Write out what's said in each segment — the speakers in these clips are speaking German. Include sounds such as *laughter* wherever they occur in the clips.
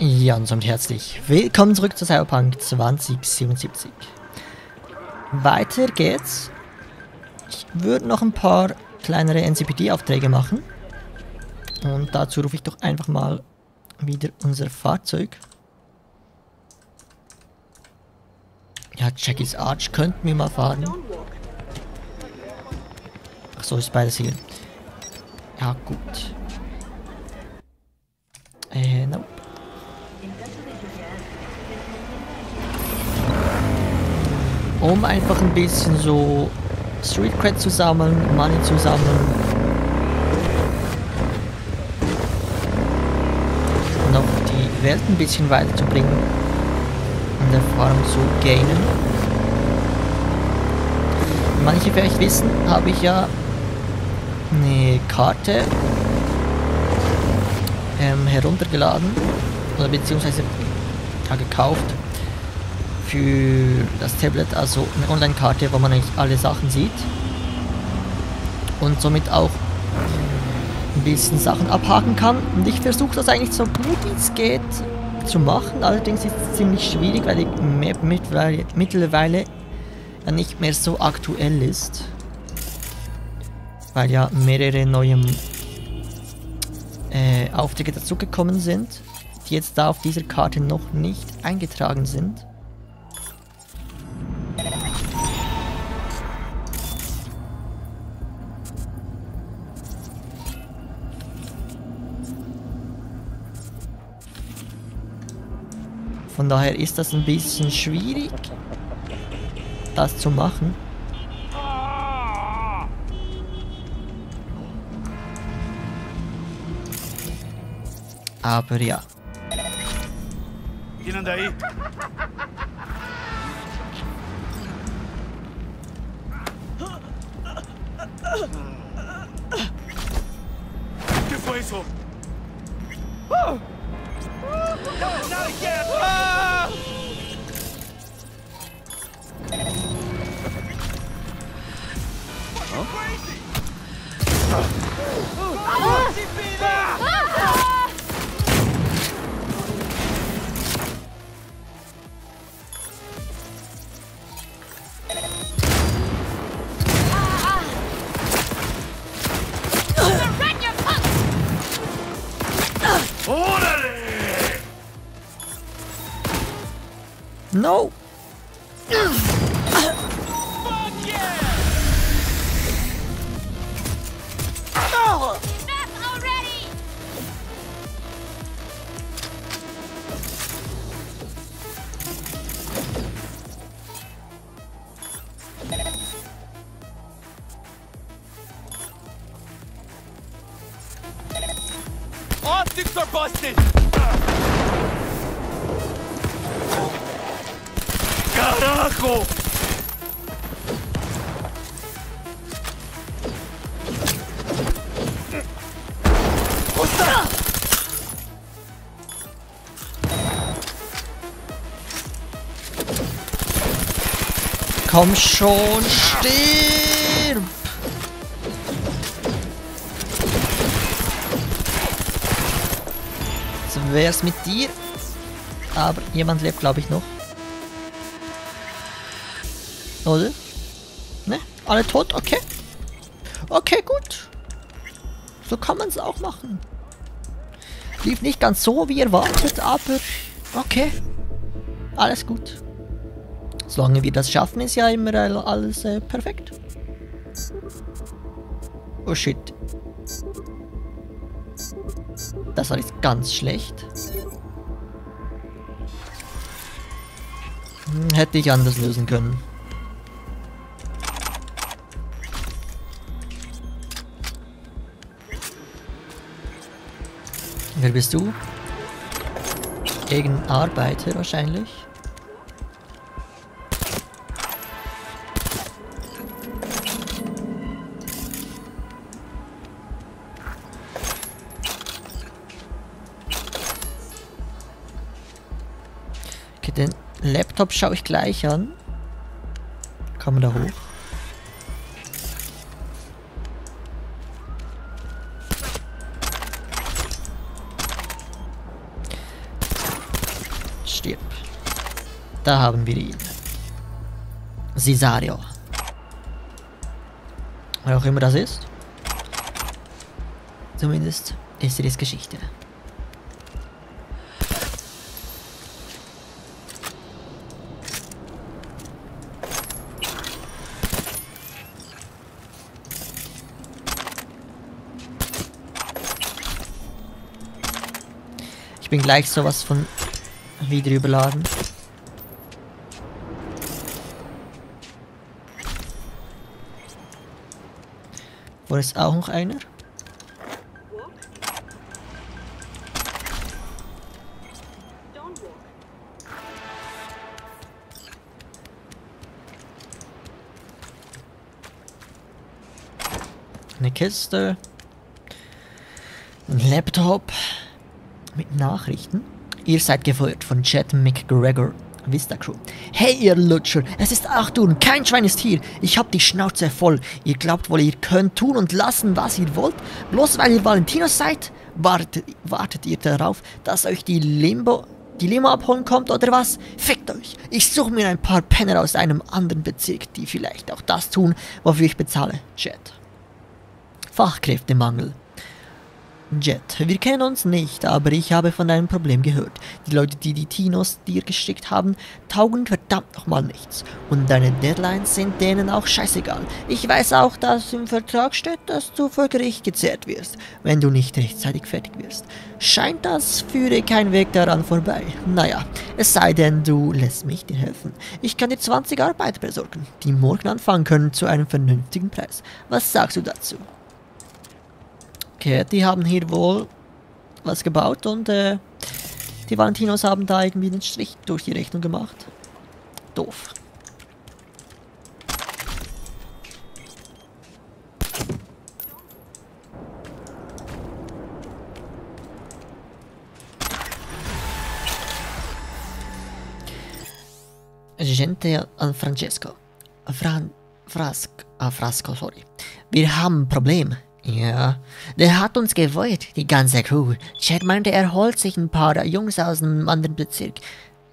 Ja, und herzlich willkommen zurück zu Cyberpunk 2077. Weiter geht's. Ich würde noch ein paar kleinere NCPD-Aufträge machen. Und dazu rufe ich doch einfach mal wieder unser Fahrzeug. Ja, Jackie's Arch könnten wir mal fahren. Ach so, ist beides hier. Ja, gut. Äh, nope. Um einfach ein bisschen so Street Cred zu sammeln, Money zu sammeln. Noch die Welt ein bisschen weiterzubringen. Und Erfahrung zu gainen. Manche vielleicht wissen, habe ich ja eine Karte ähm, heruntergeladen oder beziehungsweise ja, gekauft für das Tablet, also eine Online-Karte, wo man eigentlich alle Sachen sieht und somit auch ein bisschen Sachen abhaken kann. Und ich versuche das eigentlich so gut wie es geht zu machen. Allerdings ist es ziemlich schwierig, weil die Map mittlerweile, mittlerweile ja nicht mehr so aktuell ist. Weil ja mehrere neue äh, Aufträge dazugekommen sind, die jetzt da auf dieser Karte noch nicht eingetragen sind. Von daher ist das ein bisschen schwierig, das zu machen. Aber ja. Tirando O que foi isso? Oh. Ah! Oh? Ah! No! Optics are busted! Carajo! Komm schon, stirb! So wär's mit dir. Aber jemand lebt, glaube ich, noch. Oder? Ne? Alle tot? Okay. Okay, gut. So kann man es auch machen. Lief nicht ganz so wie erwartet, aber okay. Alles gut. Solange wir das schaffen, ist ja immer all- alles äh, perfekt. Oh shit. Das war jetzt ganz schlecht. Hm, Hätte ich anders lösen können. Wer bist du? Irgendein Arbeiter wahrscheinlich. Okay, den Laptop schaue ich gleich an. Kann man da hoch? Da haben wir ihn. Cesario. Wer auch immer das ist. Zumindest ist er jetzt Geschichte. Ich bin gleich sowas von wieder überladen. Wo ist auch noch einer? Eine Kiste. Ein Laptop. Mit Nachrichten. Ihr seid gefeuert von Chad McGregor. Vista Crew. Hey ihr Lutscher, es ist 8 Uhr und kein Schwein ist hier. Ich hab die Schnauze voll. Ihr glaubt wohl, ihr könnt tun und lassen, was ihr wollt? Bloß weil ihr Valentinos seid? Wartet, wartet ihr darauf, dass euch die Limbo die Limo abholen kommt oder was? Fickt euch! Ich suche mir ein paar Penner aus einem anderen Bezirk, die vielleicht auch das tun, wofür ich bezahle. Chat. Fachkräftemangel. Jet, wir kennen uns nicht, aber ich habe von deinem Problem gehört. Die Leute, die die Tinos dir geschickt haben, taugen verdammt nochmal nichts. Und deine Deadlines sind denen auch scheißegal. Ich weiß auch, dass im Vertrag steht, dass du vor Gericht gezerrt wirst, wenn du nicht rechtzeitig fertig wirst. Scheint das führe kein Weg daran vorbei. Naja, es sei denn, du lässt mich dir helfen. Ich kann dir 20 Arbeiter besorgen, die morgen anfangen können zu einem vernünftigen Preis. Was sagst du dazu? Okay, die haben hier wohl was gebaut und äh, die Valentinos haben da irgendwie einen Strich durch die Rechnung gemacht. Doof. Gente an Francesco. Fran Frask, ah, Frasco, sorry. Wir haben ein Problem. Ja, der hat uns gewollt, die ganze Crew. Chad meinte, er holt sich ein paar Jungs aus einem anderen Bezirk.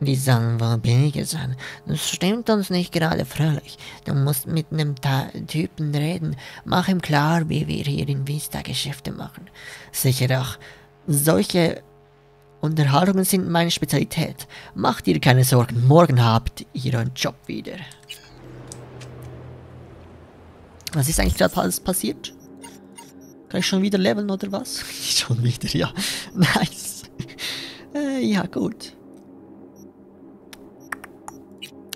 Die sollen wohl billiger sein. Das stimmt uns nicht gerade fröhlich. Du musst mit einem Ta Typen reden. Mach ihm klar, wie wir hier in Vista Geschäfte machen. Sicher doch. Solche Unterhaltungen sind meine Spezialität. Mach dir keine Sorgen, morgen habt ihr euren Job wieder. Was ist eigentlich gerade alles passiert? Kann ich schon wieder leveln oder was? *laughs* schon wieder, ja. *laughs* Nice. Äh, ja, gut.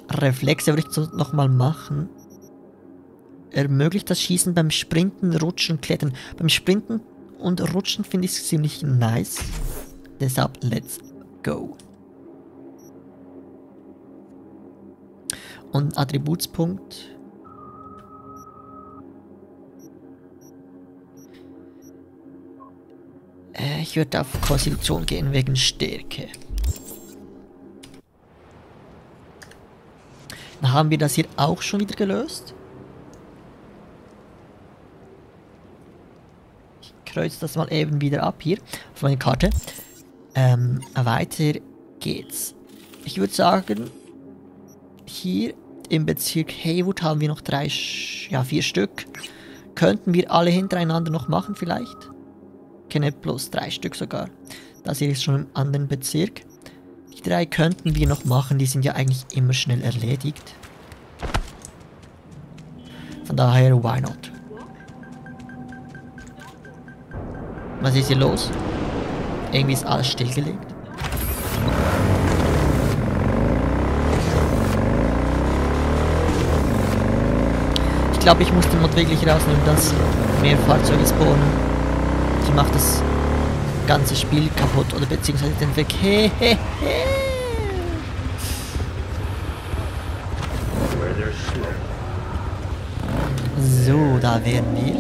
Reflexe würde ich nochmal machen. Ermöglicht das Schießen beim Sprinten, Rutschen, Klettern. Beim Sprinten und Rutschen finde ich es ziemlich nice. Deshalb, let's go. Und Attributspunkt. Ich würde auf Konstitution gehen wegen Stärke. Dann haben wir das hier auch schon wieder gelöst. Ich kreuze das mal eben wieder ab hier auf meine Karte. Ähm, weiter geht's. Ich würde sagen, hier im Bezirk Haywood haben wir noch drei, ja vier Stück. Könnten wir alle hintereinander noch machen vielleicht? Kenne plus drei Stück sogar. Das hier ist schon im anderen Bezirk. Die drei könnten wir noch machen, die sind ja eigentlich immer schnell erledigt. Von daher, why not? Was ist hier los? Irgendwie ist alles stillgelegt. Ich glaube, ich muss den Mod wirklich rausnehmen, dass mehr Fahrzeuge spawnen die macht das ganze Spiel kaputt oder beziehungsweise den Verkehr. So, da werden wir.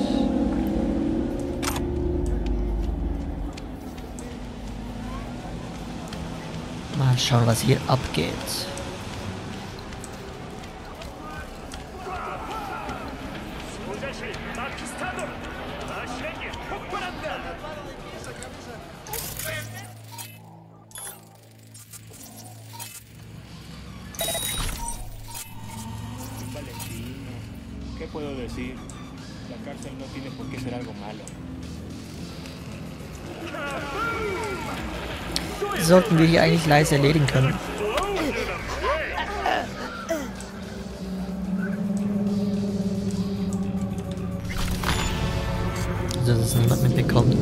Mal schauen, was hier abgeht. Sollten wir hier eigentlich leise erledigen können. Also, dass niemand mitbekommt.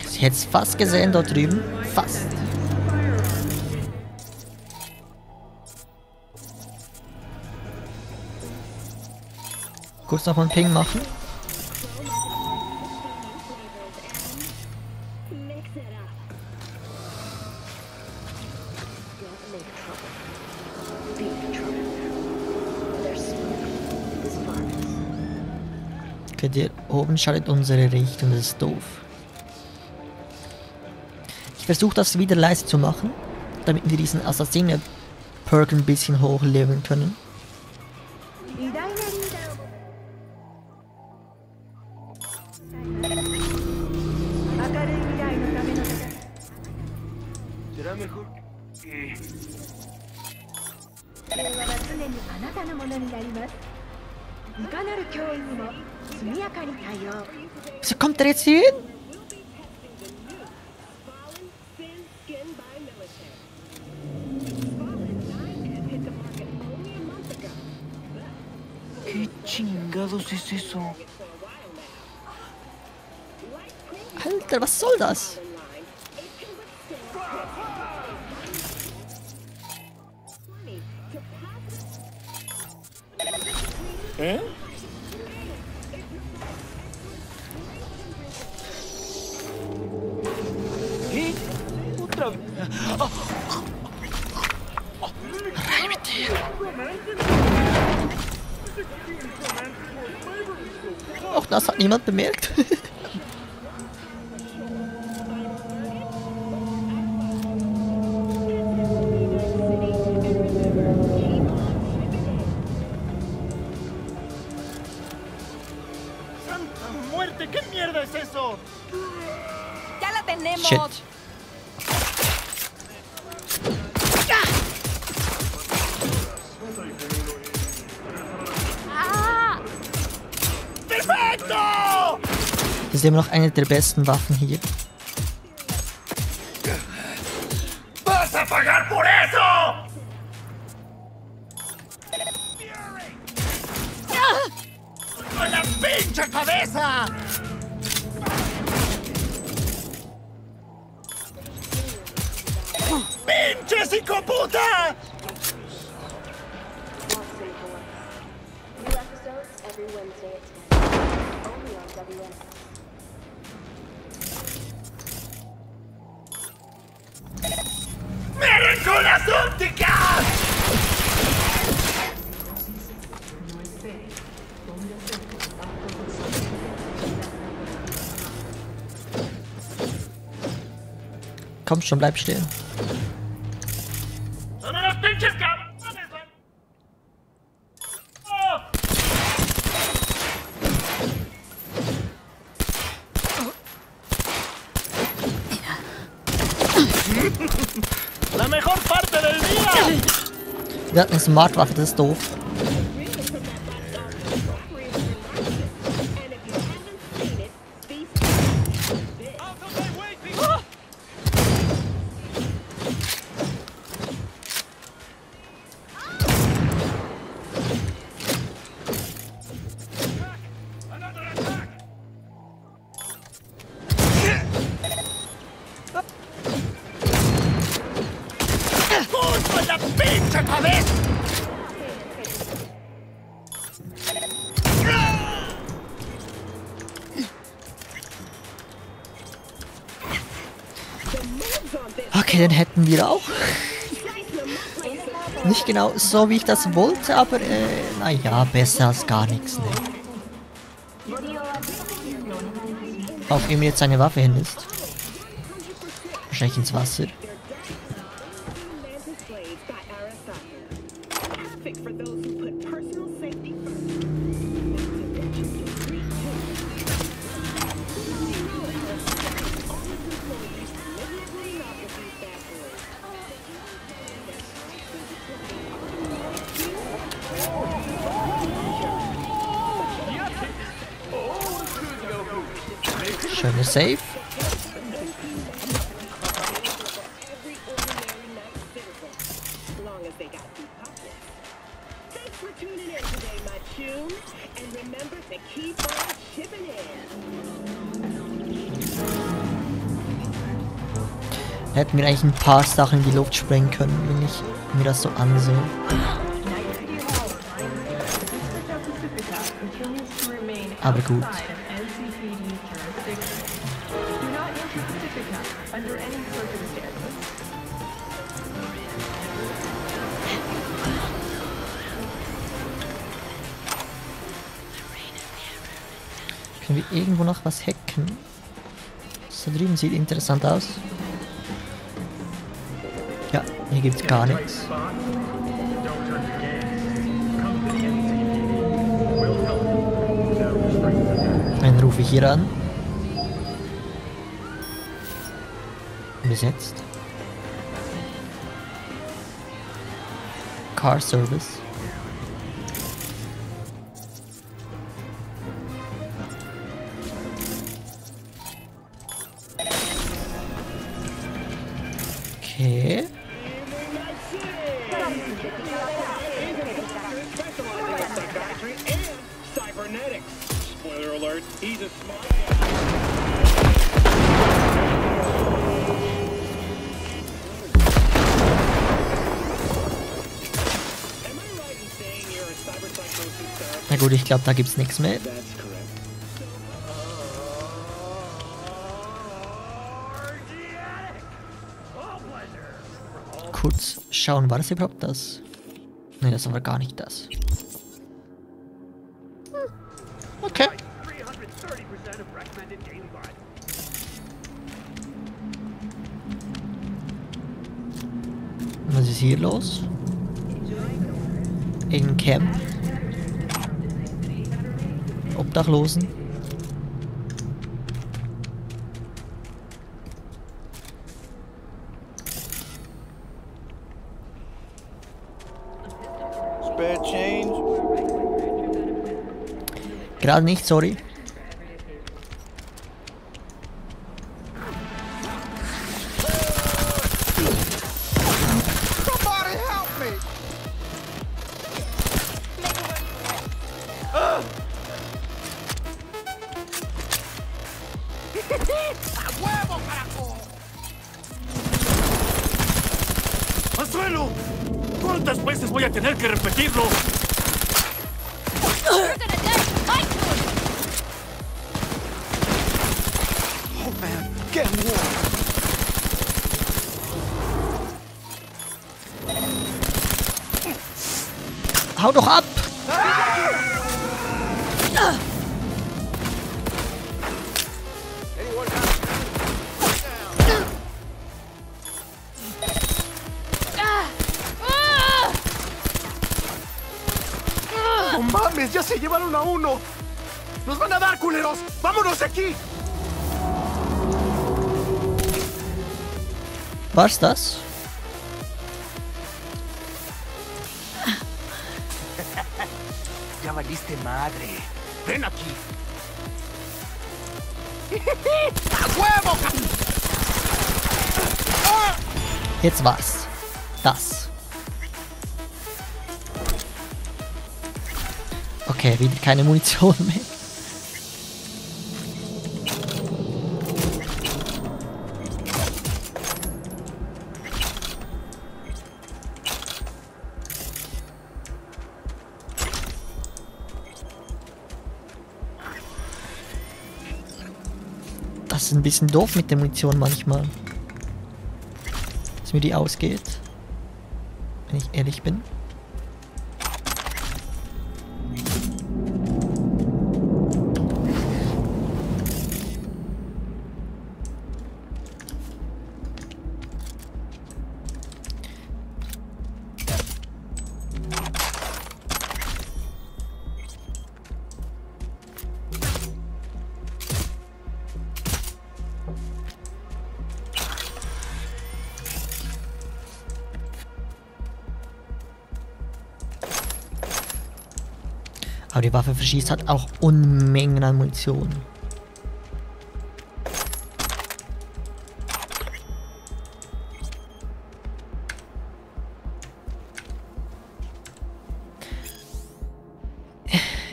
Ich hätte es fast gesehen dort drüben. Fast. Kurz noch mal einen Ping machen. Okay, der oben schaut in unsere Richtung, das ist doof. Ich versuche das wieder leise zu machen, damit wir diesen Assassinen-Perk ein bisschen hochleveln können. Wieso kommt der jetzt hier hin? ¿Qué chingados es eso? Alter, was soll das? ¿Eh? ¿Qué? Auch das hat Das ist immer noch eine der besten Waffen hier. Komm schon, bleib stehen. Wir hatten eine Smartwaffe, das ist doof. Auch. Nicht genau so, wie ich das wollte, aber äh, naja, besser als gar nichts. Ne. Auf ihm jetzt seine Waffe hin ist. Wahrscheinlich ins Wasser. Chipping in. Hätten wir eigentlich ein paar Sachen in die Luft sprengen können, wenn ich mir das so ansehe. Night City Können wir irgendwo noch was hacken? Das da drüben sieht interessant aus. Ja, hier gibt's gar nichts. Dann rufe ich hier an. Besetzt. Car Service. Alert, he's a smart? Na gut, ich glaube, da gibt's nichts mehr. Kurz schauen, war das überhaupt das? Ne, das war gar nicht das. Los? In Camp. Obdachlosen. Spare change? Gerade nicht, sorry. Hau doch ab! ¡No mames! ¡Ya se llevaron a uno! ¡Nos van a dar, culeros! ¡Vámonos de aquí! War's das? Ya valiste madre. Ven aquí. ¡A huevo! Jetzt war's. Das. Okay, wieder keine Munition mehr. Ein bisschen doof mit der Munition manchmal. Dass mir die ausgeht. Wenn ich ehrlich bin. Aber die Waffe verschießt halt auch Unmengen an Munition.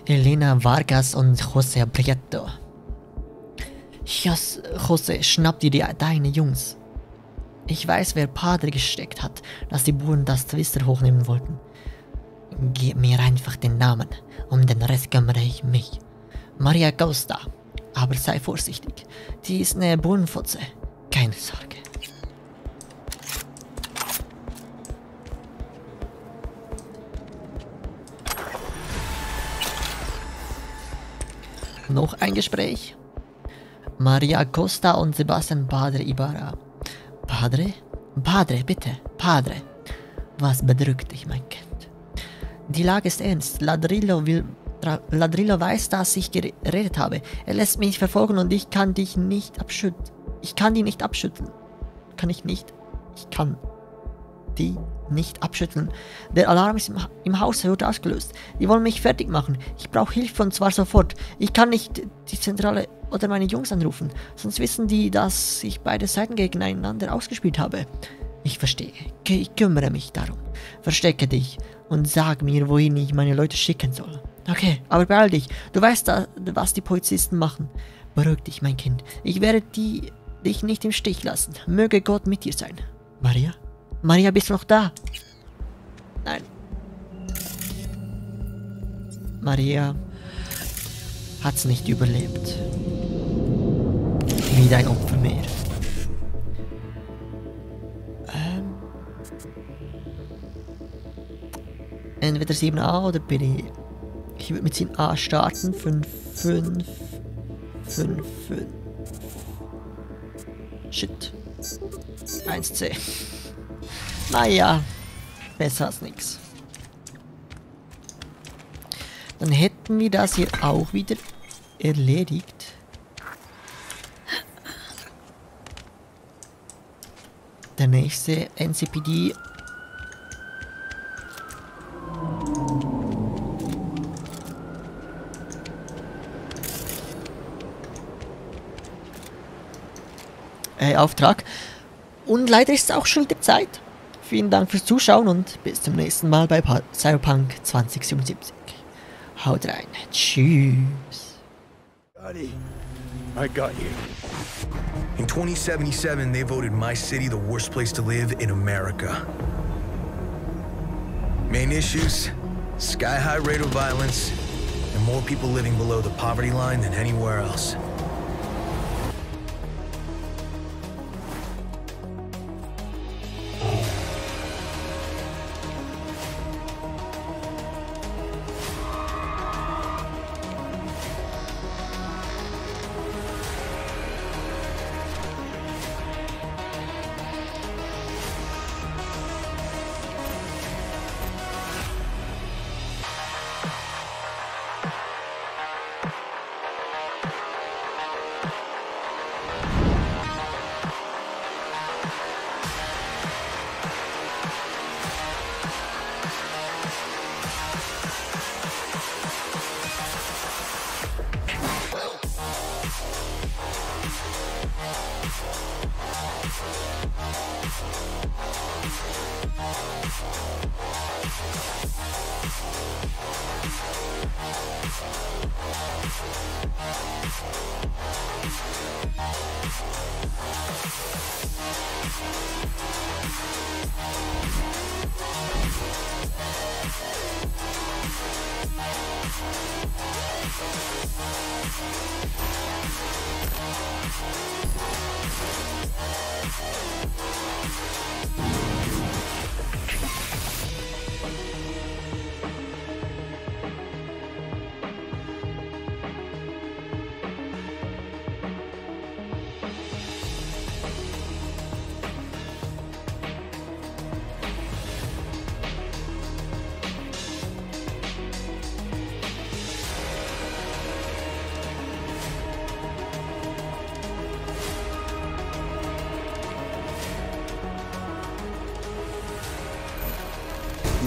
Elena Vargas und José Prieto. Jos, José, schnapp dir die, deine Jungs. Ich weiß, wer Padre gesteckt hat, dass die Buren das Twister hochnehmen wollten. Gib mir einfach den Namen, um den Rest kümmere ich mich. Maria Costa. Aber sei vorsichtig, die ist eine Burenfotze. Keine Sorge. Noch ein Gespräch. Maria Costa und Sebastian Padre Ibarra. Padre? Padre, bitte, Padre. Was bedrückt dich, mein Kind? Die Lage ist ernst. Ladrillo will. Ladrillo weiß, dass ich geredet habe. Er lässt mich verfolgen und ich kann dich nicht abschütteln. Ich kann die nicht abschütteln. Kann ich nicht. Ich kann die nicht abschütteln. Der Alarm ist im, im Haus wurde ausgelöst. Die wollen mich fertig machen. Ich brauche Hilfe und zwar sofort. Ich kann nicht die Zentrale oder meine Jungs anrufen. Sonst wissen die, dass ich beide Seiten gegeneinander ausgespielt habe. Ich verstehe. Ich kümmere mich darum. Verstecke dich und sag mir, wohin ich meine Leute schicken soll. Okay, aber beeil dich. Du weißt, was die Polizisten machen. Beruhig dich, mein Kind. Ich werde die, dich nicht im Stich lassen. Möge Gott mit dir sein. Maria? Maria, bist du noch da? Nein. Maria hat's nicht überlebt. Wieder ein Opfer mehr. Entweder 7a oder BD. Ich würde mit 7a starten. 5, 5, 5, 5. Shit. 1c. Naja, besser als nix. Dann hätten wir das hier auch wieder erledigt. Der nächste NCPD. Auftrag. Und leider ist es auch schon wieder Zeit. Vielen Dank fürs Zuschauen und bis zum nächsten Mal bei Cyberpunk 2077. Haut rein. Tschüss. Buddy, I got you. In 2077, they voted my city the worst place to live in America. Main issues sky high rate of violence, and more people living below the poverty line than anywhere else.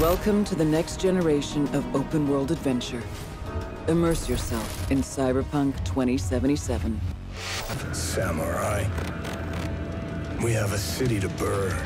Welcome to the next generation of open world adventure. Immerse yourself in Cyberpunk 2077. Samurai. We have a city to burn.